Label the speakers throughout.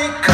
Speaker 1: I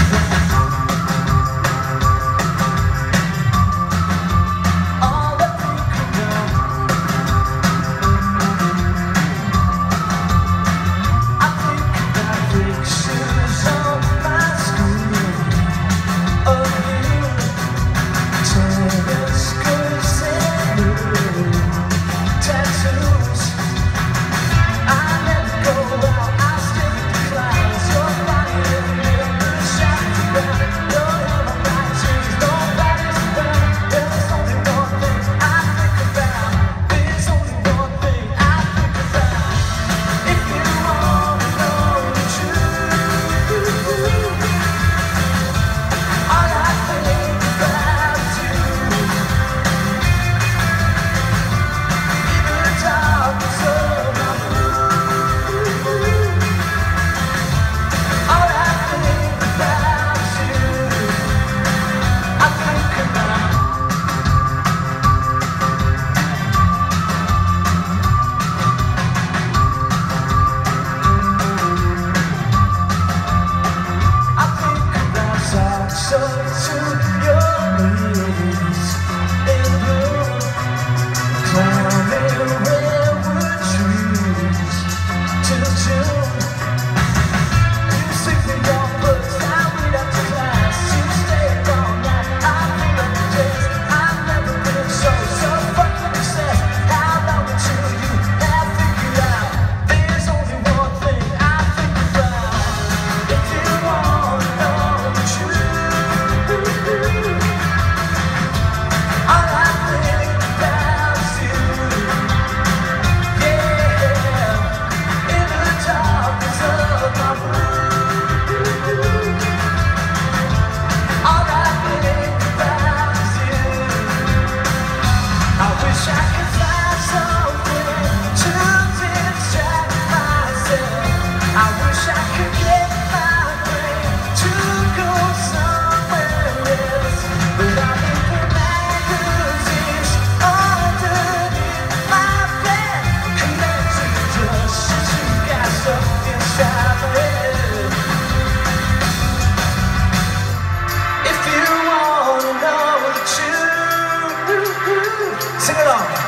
Speaker 1: passion about